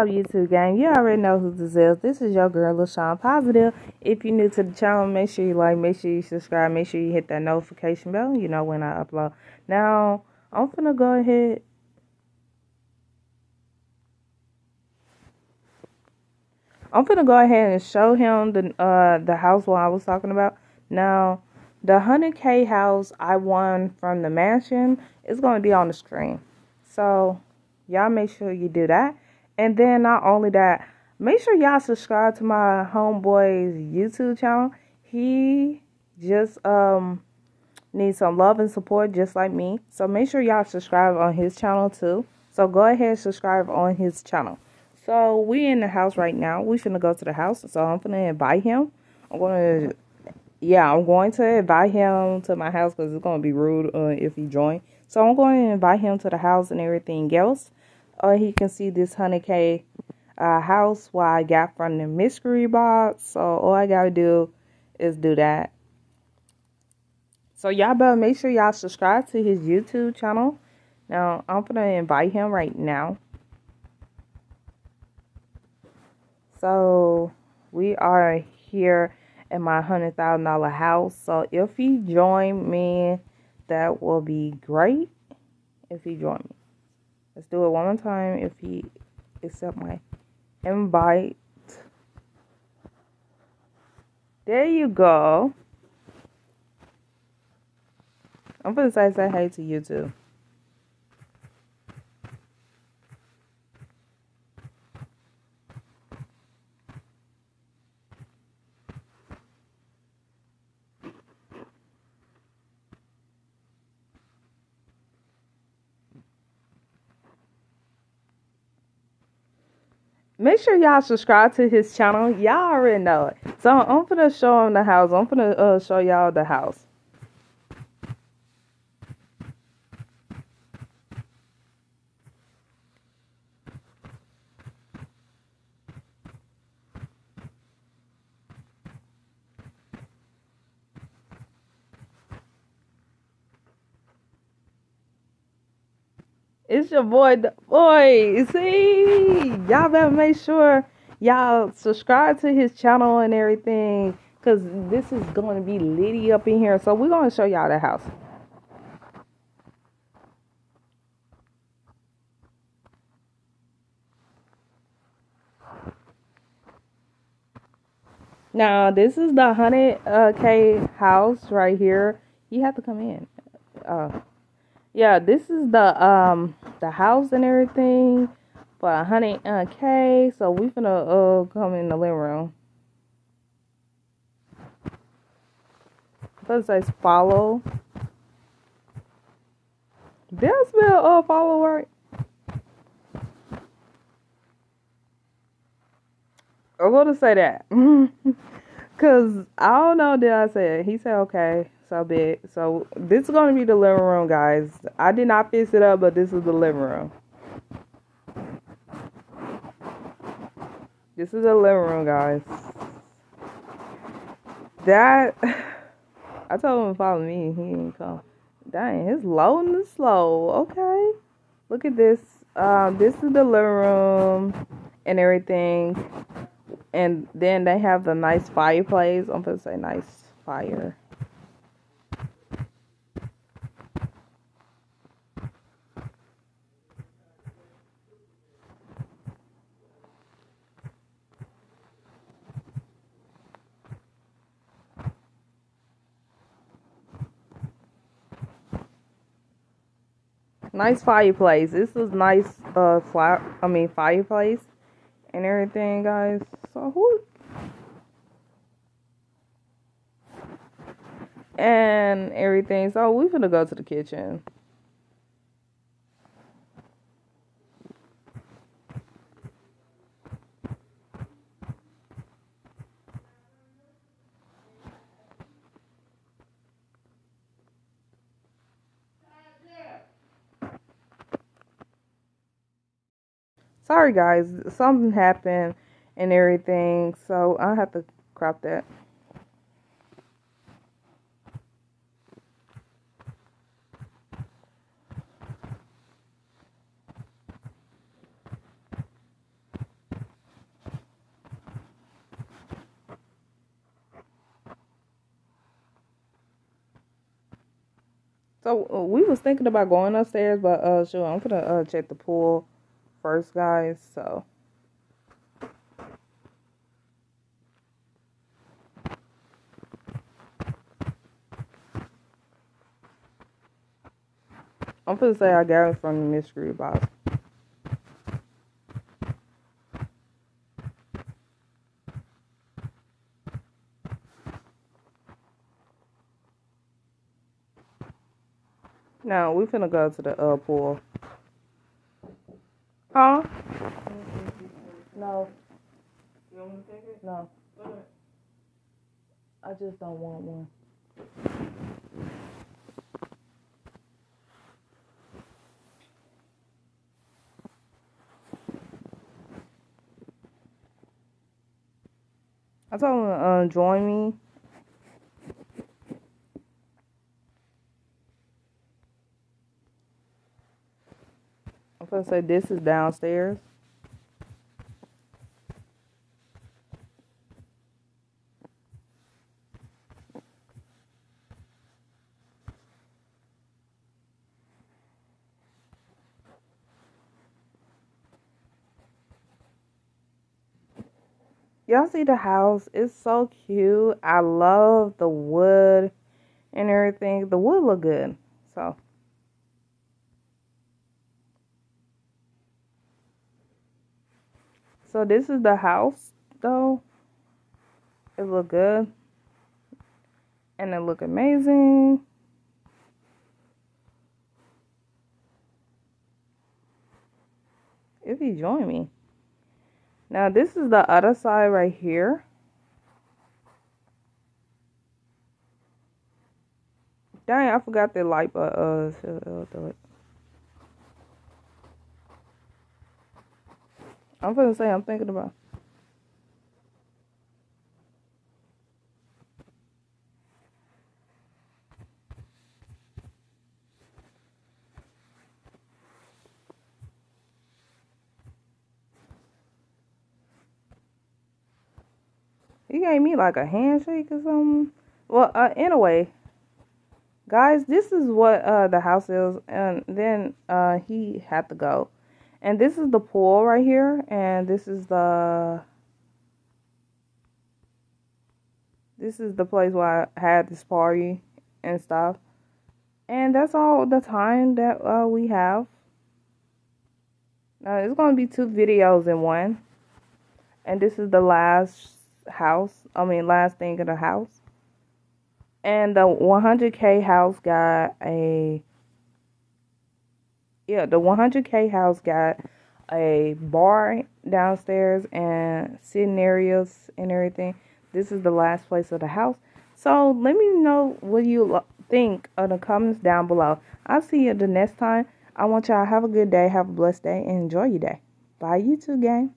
up, YouTube gang? You already know who this is. This is your girl, LaShawn Positive. If you're new to the channel, make sure you like, make sure you subscribe, make sure you hit that notification bell. You know when I upload. Now, I'm gonna go ahead. I'm gonna go ahead and show him the uh the house while I was talking about. Now, the 100k house I won from the mansion is gonna be on the screen. So, y'all make sure you do that. And then not only that, make sure y'all subscribe to my homeboy's YouTube channel. He just um needs some love and support just like me. So make sure y'all subscribe on his channel too. So go ahead and subscribe on his channel. So we in the house right now. We finna go to the house. So I'm finna invite him. I'm gonna yeah, I'm going to invite him to my house because it's gonna be rude uh, if he join. So I'm going to invite him to the house and everything else or he can see this 100k uh, house what I got from the mystery box. So all I gotta do is do that. So y'all better make sure y'all subscribe to his YouTube channel. Now I'm gonna invite him right now. So we are here in my hundred thousand dollar house. So if he join me, that will be great. If he join me. Let's do it one more time if he accept my invite. There you go. I'm gonna say say to you too. Make sure y'all subscribe to his channel. Y'all already know it. So I'm gonna show him the house. I'm gonna uh, show y'all the house. It's your boy, the boy. See, y'all better make sure y'all subscribe to his channel and everything, cause this is going to be litty up in here. So we're gonna show y'all the house. Now this is the hundred uh, k house right here. You have to come in. Uh, yeah, this is the um the house and everything for a hundred k. So we finna uh come in the living room. First says follow. Did I spell uh follow right? I'm gonna say that. Cause I don't know did I say it. He said okay so big. So this is gonna be the living room, guys. I did not fix it up, but this is the living room. This is the living room, guys. That I told him to follow me. He didn't come. Dang, it's loading the slow. Okay, look at this. Um, this is the living room and everything, and then they have the nice fireplace. I'm gonna say nice fire. Nice fireplace. This is nice uh flat I mean fireplace and everything guys. So who and everything. So we're gonna go to the kitchen. Sorry, guys. Something happened and everything, so I'll have to crop that. So uh, we was thinking about going upstairs, but uh, sure, I'm gonna uh check the pool first, guys. So. I'm gonna say I got it from the mystery box. Now we finna go to the uh pool. Huh? No. You want me to take it? No. Go ahead. I just don't want one. I told him to uh, join me. I'm gonna say this is downstairs. Y'all see the house? It's so cute. I love the wood and everything. The wood look good. So So this is the house though. It look good. And it look amazing. If you join me. Now this is the other side right here. Dang, I forgot the light, but uh, uh, do it. I'm gonna say I'm thinking about. He gave me like a handshake or something. Well, uh, anyway, guys, this is what uh the house is, and then uh he had to go, and this is the pool right here, and this is the this is the place where I had this party and stuff, and that's all the time that uh we have. Now it's gonna be two videos in one, and this is the last house. I mean, last thing in the house. And the 100k house got a yeah, the 100k house got a bar downstairs and sitting areas and everything. This is the last place of the house. So let me know what you think of the comments down below. I'll see you the next time. I want y'all have a good day, have a blessed day, and enjoy your day. Bye, YouTube gang.